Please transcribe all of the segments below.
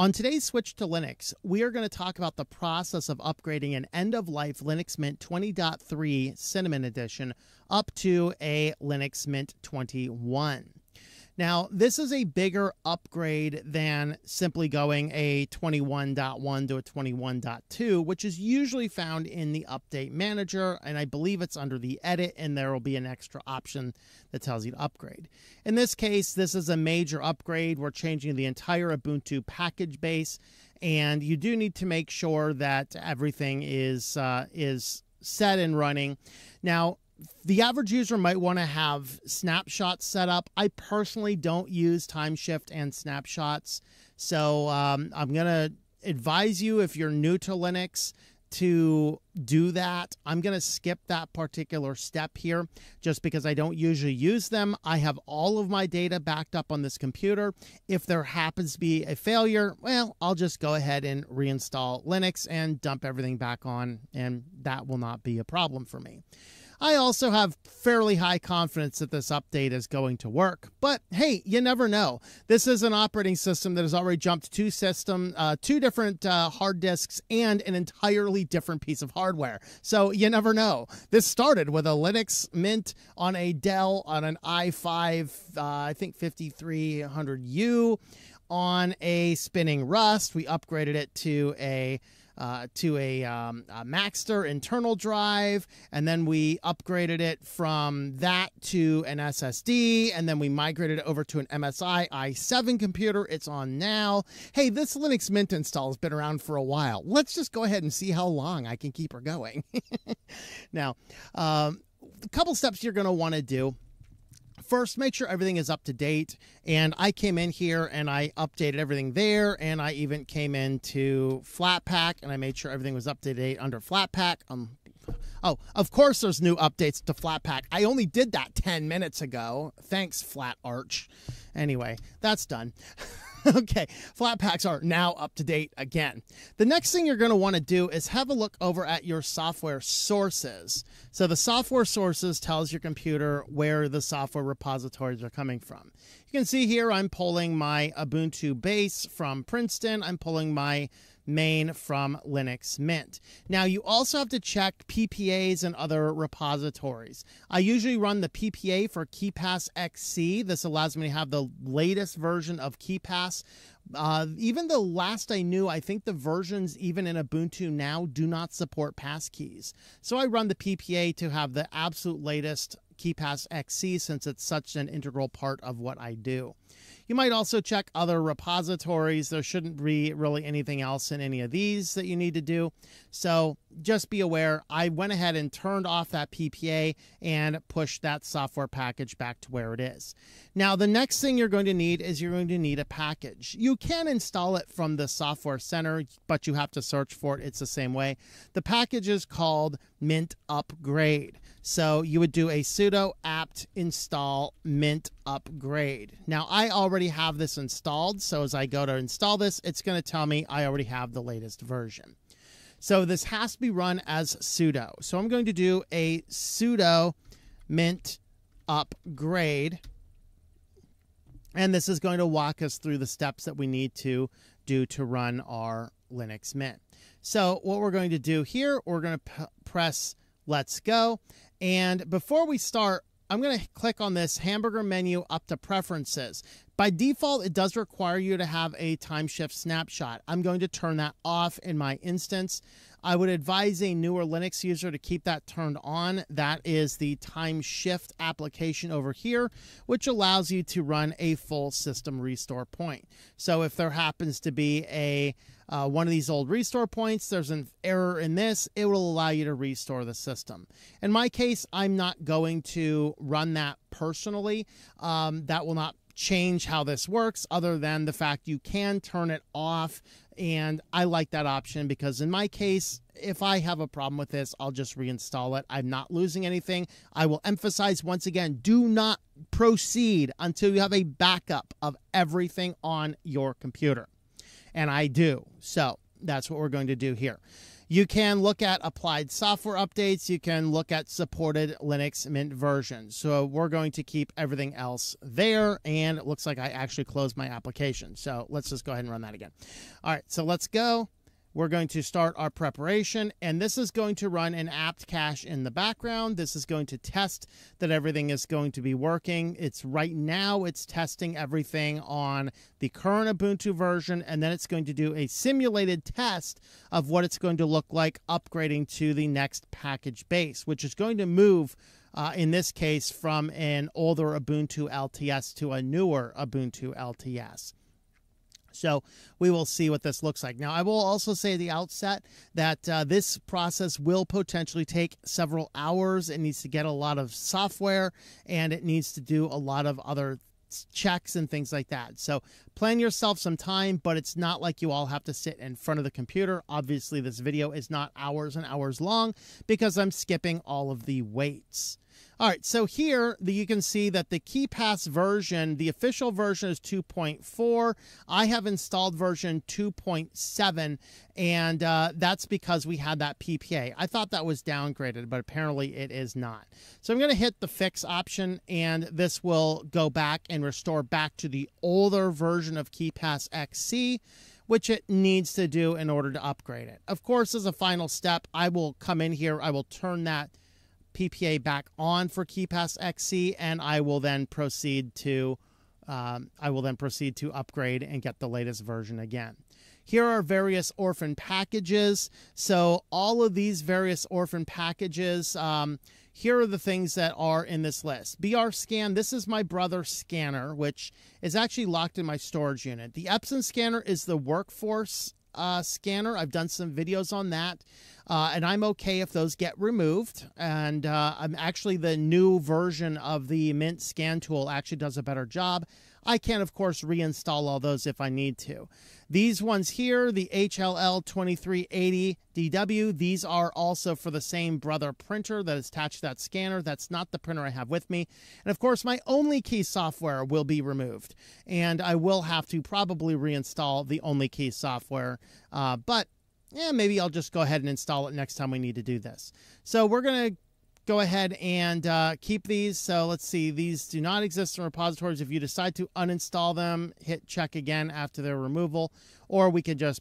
On today's Switched to Linux, we are going to talk about the process of upgrading an end of life Linux Mint 20.3 Cinnamon Edition up to a Linux Mint 21. Now, this is a bigger upgrade than simply going a 21.1 to a 21.2, which is usually found in the update manager. And I believe it's under the edit, and there will be an extra option that tells you to upgrade. In this case, this is a major upgrade. We're changing the entire Ubuntu package base, and you do need to make sure that everything is uh, is set and running. Now, the average user might want to have snapshots set up. I personally don't use Timeshift and snapshots. So um, I'm going to advise you if you're new to Linux to do that. I'm going to skip that particular step here just because I don't usually use them. I have all of my data backed up on this computer. If there happens to be a failure, well, I'll just go ahead and reinstall Linux and dump everything back on, and that will not be a problem for me. I also have fairly high confidence that this update is going to work. But hey, you never know. This is an operating system that has already jumped two system, uh, two different uh, hard disks, and an entirely different piece of hardware. So you never know. This started with a Linux Mint on a Dell on an i5, uh, I think 5300U on a spinning Rust. We upgraded it to a uh, to a, um, a Maxtor internal drive, and then we upgraded it from that to an SSD, and then we migrated it over to an MSI i7 computer. It's on now. Hey, this Linux Mint install has been around for a while. Let's just go ahead and see how long I can keep her going. now, um, a couple steps you're going to want to do first make sure everything is up to date. And i came in here and i updated everything there and i even came into flatpak and i made sure everything was up to date under flatpak. Um oh of course there's new updates to flatpak. I only did that 10 minutes ago. Thanks flat arch anyway that's done okay, Flatpaks are now up to date again. The next thing you're going to want to do is have a look over at your software sources. So the software sources tells your computer where the software repositories are coming from. You can see here I'm pulling my Ubuntu base from Princeton. I'm pulling my main from Linux Mint. Now, you also have to check PPAs and other repositories. I usually run the PPA for KeePassXC. This allows me to have the latest version of KeePass. Uh, even the last I knew, I think the versions even in Ubuntu now do not support passkeys. So I run the PPA to have the absolute latest KeePassXC since it's such an integral part of what I do. You might also check other repositories. There shouldn't be really anything else in any of these that you need to do. So just be aware, I went ahead and turned off that PPA and pushed that software package back to where it is. Now, the next thing you're going to need is you're going to need a package. You can install it from the Software Center, but you have to search for it. It's the same way. The package is called Mint Upgrade. So you would do a sudo apt install mint upgrade. Now, I already have this installed. So as I go to install this, it's going to tell me I already have the latest version. So this has to be run as sudo. So I'm going to do a sudo mint upgrade. And this is going to walk us through the steps that we need to do to run our Linux Mint. So what we're going to do here, we're going to press let's go. And before we start, I'm going to click on this hamburger menu up to preferences. By default, it does require you to have a Timeshift snapshot. I'm going to turn that off in my instance. I would advise a newer Linux user to keep that turned on. That is the Timeshift application over here, which allows you to run a full system restore point. So if there happens to be a uh, one of these old restore points, there's an error in this, it will allow you to restore the system. In my case, I'm not going to run that personally. Um, that will not change how this works other than the fact you can turn it off. And I like that option because in my case if I have a problem with this I'll just reinstall it. I'm not losing anything. I will emphasize once again do not proceed until you have a backup of everything on your computer. And I do. So that's what we're going to do here You can look at applied software updates. You can look at supported Linux Mint versions. So we're going to keep everything else there. And it looks like I actually closed my application. So let's just go ahead and run that again. All right, so let's go. We're going to start our preparation, and this is going to run an apt cache in the background. This is going to test that everything is going to be working. It's right now, it's testing everything on the current Ubuntu version, and then it's going to do a simulated test of what it's going to look like upgrading to the next package base, which is going to move. Uh, in this case, from an older Ubuntu LTS to a newer Ubuntu LTS. So we will see what this looks like. Now, I will also say at the outset that uh, this process will potentially take several hours. It needs to get a lot of software and it needs to do a lot of other checks and things like that. So plan yourself some time, but it's not like you all have to sit in front of the computer. Obviously, this video is not hours and hours long because I'm skipping all of the waits. All right, so here the, you can see that the KeePass version, the official version is 2.4. I have installed version 2.7, and uh, that's because we had that PPA. I thought that was downgraded, but apparently it is not. So I'm going to hit the fix option, and this will go back and restore back to the older version of KeePassXC which it needs to do in order to upgrade it. Of course, as a final step, I will come in here, I will turn that PPA back on for KeePassXC, and I will then proceed to um, I will then proceed to upgrade and get the latest version again. Here are various orphan packages. So all of these various orphan packages, um, here are the things that are in this list. brscan, this is my brother scanner, which is actually locked in my storage unit. The Epson scanner is the workforce uh, scanner. I've done some videos on that. Uh, and I'm okay if those get removed. And uh, I'm actually the new version of the Mint scan tool actually does a better job. I can, of course, reinstall all those if I need to. These ones here, the HL-L2380DW, these are also for the same brother printer that is attached to that scanner. That's not the printer I have with me. And of course, my OnlyKey software will be removed. And I will have to probably reinstall the OnlyKey software. Uh, but yeah, maybe I'll just go ahead and install it next time we need to do this. So we're going to go ahead and uh, keep these. So let's see, these do not exist in repositories. If you decide to uninstall them, hit check again after their removal, or we could just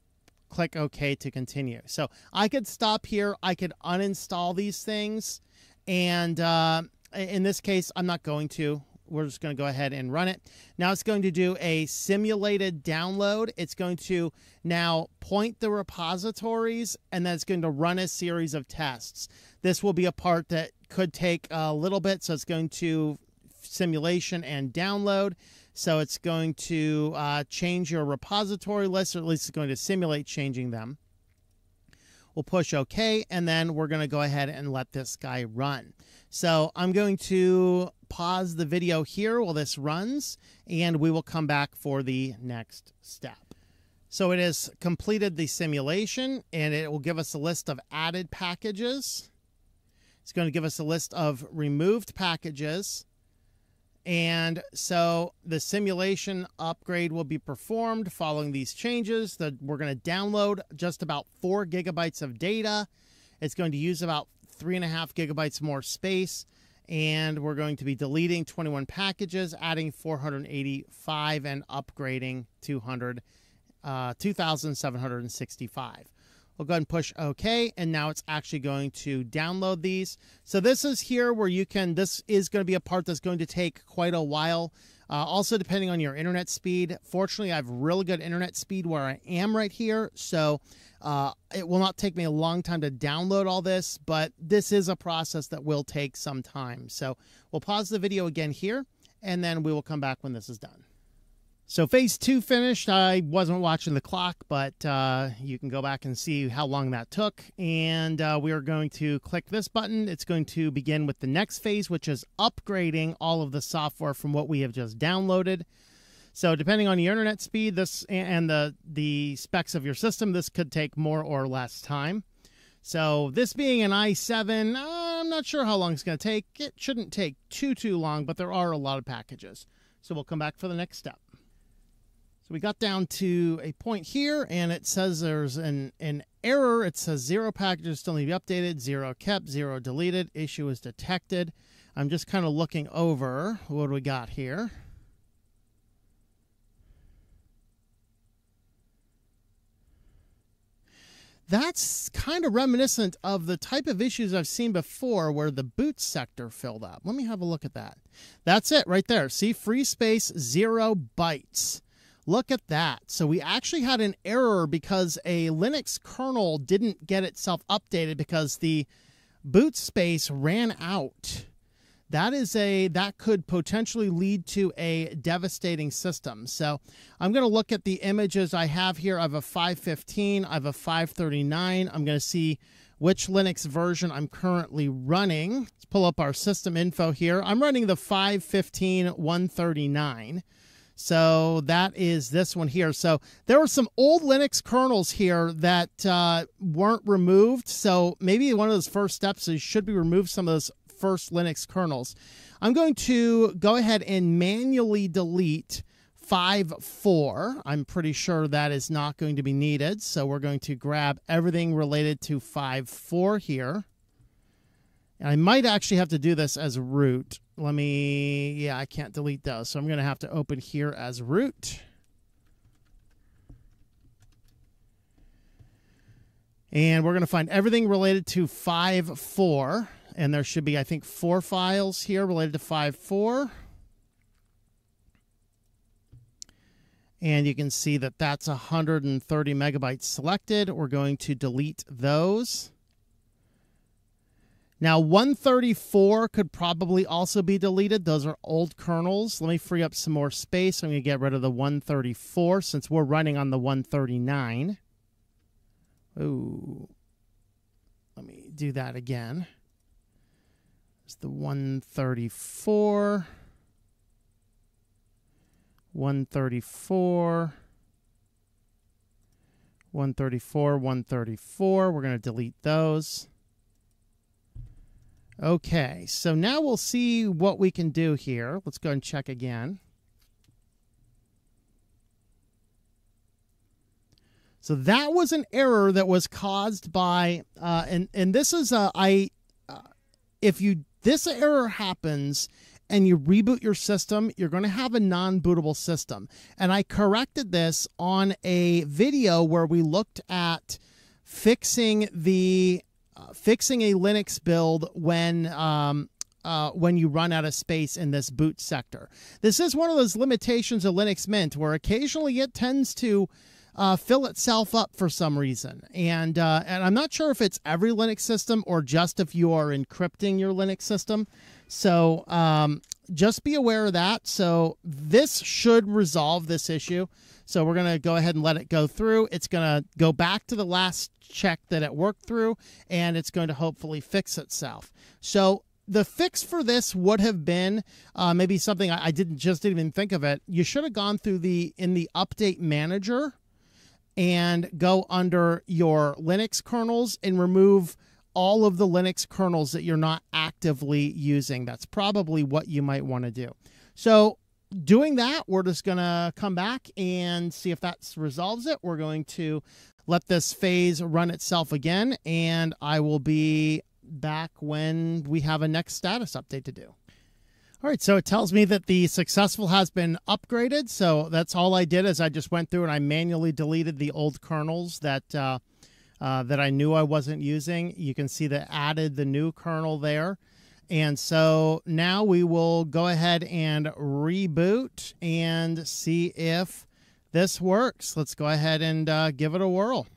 click OK to continue. So I could stop here. I could uninstall these things. And uh, in this case, I'm not going to we're just going to go ahead and run it. Now it's going to do a simulated download. It's going to now point the repositories and then it's going to run a series of tests. This will be a part that could take a little bit. So it's going to simulation and download. So it's going to uh, change your repository list, or at least it's going to simulate changing them. We'll push OK, and then we're going to go ahead and let this guy run. So I'm going to pause the video here while this runs, and we will come back for the next step. So it has completed the simulation, and it will give us a list of added packages. It's going to give us a list of removed packages. And so the simulation upgrade will be performed following these changes. That we're going to download just about four gigabytes of data. It's going to use about three and a half gigabytes more space and we're going to be deleting 21 packages, adding 485, and upgrading 200, uh, 2,765. We'll go ahead and push OK, and now it's actually going to download these. So this is here where you can, this is going to be a part that's going to take quite a while. Uh, also, depending on your internet speed. Fortunately, I have really good internet speed where I am right here, so uh, it will not take me a long time to download all this, but this is a process that will take some time. So we'll pause the video again here, and then we will come back when this is done. So phase two finished. I wasn't watching the clock, but uh, you can go back and see how long that took. And uh, we are going to click this button. It's going to begin with the next phase, which is upgrading all of the software from what we have just downloaded. So depending on your internet speed, this and the the specs of your system, this could take more or less time. So this being an i7, uh, I'm not sure how long it's going to take. It shouldn't take too too long, but there are a lot of packages. So we'll come back for the next step. So we got down to a point here, and it says there's an, an error. It says zero packages still need to be updated, zero kept, zero deleted. Issue is detected. I'm just kind of looking over what we got here. That's kind of reminiscent of the type of issues I've seen before where the boot sector filled up. Let me have a look at that. That's it right there. See, free space, zero bytes. Look at that. So we actually had an error because a Linux kernel didn't get itself updated because the boot space ran out that is a that could potentially lead to a devastating system. So I'm going to look at the images I have here. I have a 515, I have a 539. I'm going to see which Linux version I'm currently running. Let's pull up our system info here. I'm running the 515 139. So that is this one here. So there were some old Linux kernels here that uh, weren't removed. So maybe one of those first steps is should be remove some of those first Linux kernels. I'm going to go ahead and manually delete 5.4. I'm pretty sure that is not going to be needed. So we're going to grab everything related to 5.4 here. And I might actually have to do this as root. Let me, yeah, I can't delete those. So I'm going to have to open here as root. And we're going to find everything related to 5.4 and there should be, I think, four files here related to 5.4. And you can see that that's 130 megabytes selected. We're going to delete those. Now, 134 could probably also be deleted. Those are old kernels. Let me free up some more space. I'm going to get rid of the 134 since we're running on the 139. Ooh. Let me do that again. It's the 134. 134. 134, 134. We're going to delete those. Okay, so now we'll see what we can do here. Let's go and check again. So that was an error that was caused by, uh, and and this is a I, uh, if you this error happens and you reboot your system, you're going to have a non bootable system. And I corrected this on a video where we looked at fixing the uh, fixing a Linux build when um, uh, when you run out of space in this boot sector. This is one of those limitations of Linux Mint where occasionally it tends to uh, fill itself up for some reason. And uh, and I'm not sure if it's every Linux system or just if you are encrypting your Linux system. So um, just be aware of that. So this should resolve this issue. So we're going to go ahead and let it go through. It's going to go back to the last check that it worked through, and it's going to hopefully fix itself. So the fix for this would have been uh, maybe something I, I, didn't just didn't even think of it. You should have gone through the in the update manager and go under your Linux kernels and remove all of the Linux kernels that you're not actively using. That's probably what you might want to do. So, doing that, we're just going to come back and see if that resolves it. We're going to let this phase run itself again, and I will be back when we have a next status update to do. All right, so it tells me that the successful has been upgraded. So that's all I did is I just went through and I manually deleted the old kernels that uh, uh, that I knew I wasn't using. You can see that added the new kernel there. And so now we will go ahead and reboot and see if this works. Let's go ahead and uh, give it a whirl.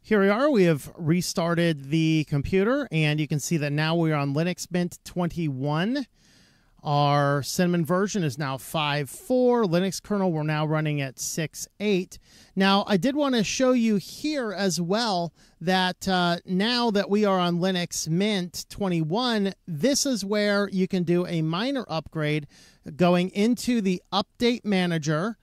Here we are. We have restarted the computer, and you can see that now we're on Linux Mint 21. Our Cinnamon version is now 5.4. Linux kernel, we're now running at 6.8. Now, I did want to show you here as well that uh, now that we are on Linux Mint 21, this is where you can do a minor upgrade going into the Update Manager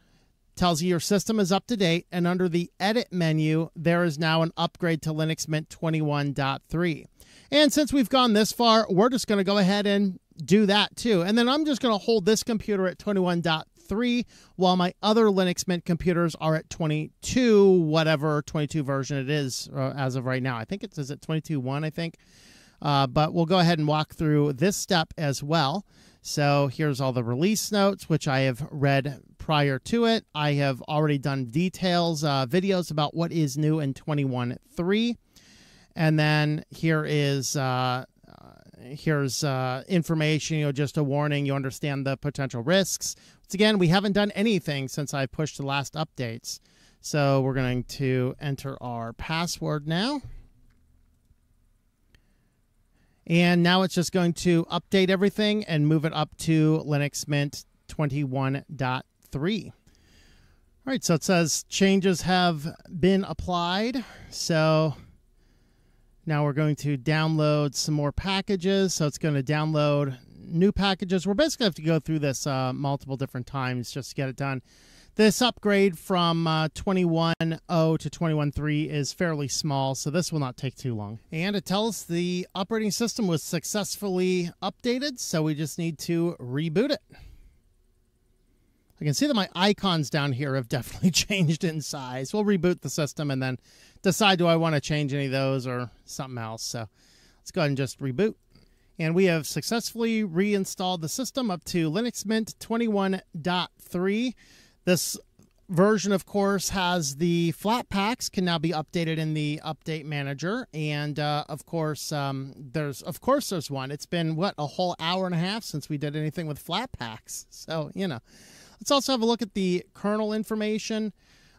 tells you your system is up to date, and under the Edit menu, there is now an upgrade to Linux Mint 21.3. And since we've gone this far, we're just going to go ahead and do that too. And then I'm just going to hold this computer at 21.3 while my other Linux Mint computers are at 22, whatever 22 version it is uh, as of right now. I think it says at 22.1, I think. Uh, but we'll go ahead and walk through this step as well. So here's all the release notes, which I have read prior to it. I have already done details, uh, videos about what is new in 21.3. And then here is uh, here's uh, information, you know, just a warning. You understand the potential risks. Once again, we haven't done anything since I pushed the last updates. So we're going to enter our password now. And now it's just going to update everything and move it up to Linux Mint 21.3. All right, so it says changes have been applied. So now we're going to download some more packages. So it's going to download new packages. We're basically have to go through this uh, multiple different times just to get it done. This upgrade from uh, 21.0 to 21.3 is fairly small, so this will not take too long. And it tells us the operating system was successfully updated, so we just need to reboot it. I can see that my icons down here have definitely changed in size. We'll reboot the system and then decide do I want to change any of those or something else. So let's go ahead and just reboot. And we have successfully reinstalled the system up to Linux Mint 21.3. This version, of course, has the Flatpaks can now be updated in the update manager, and uh, of course, um, there's of course there's one. It's been what a whole hour and a half since we did anything with Flatpaks, so you know. Let's also have a look at the kernel information,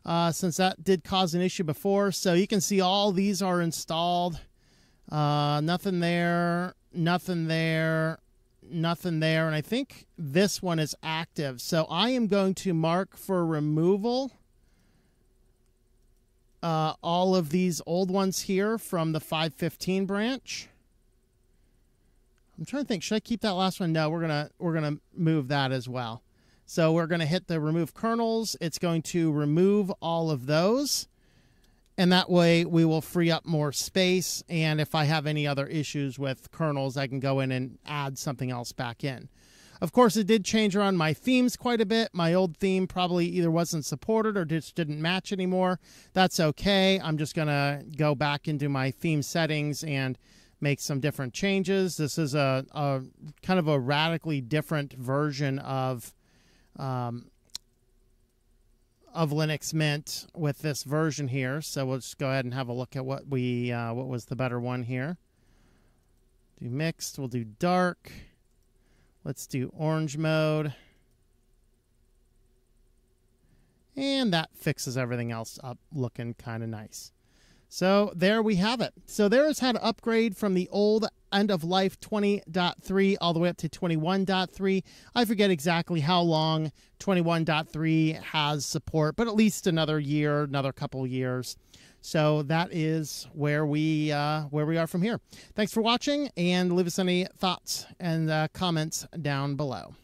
uh, since that did cause an issue before. So you can see all these are installed. Uh, nothing there, nothing there, nothing there. And I think this one is active. So I am going to mark for removal uh, all of these old ones here from the 515 branch. I'm trying to think. Should I keep that last one? No, we're gonna we're gonna move that as well. So we're going to hit the remove kernels. It's going to remove all of those. And that way we will free up more space. And if i have any other issues with kernels i can go in and add something else back in. Of course it did change around my themes quite a bit. My old theme probably either wasn't supported or just didn't match anymore. That's okay. I'm just going to go back into my theme settings and make some different changes. This is a, a kind of a radically different version of um, of Linux Mint with this version here. So we'll just go ahead and have a look at what we uh, what was the better one here. Do mixed. We'll do dark. Let's do orange mode. And that fixes everything else up looking kind of nice. So there we have it. So there is how to upgrade from the old end of life 20.3 all the way up to 21.3. I forget exactly how long 21.3 has support, but at least another year, another couple years. So that is where we uh, where we are from here. Thanks for watching, and leave us any thoughts and uh, comments down below.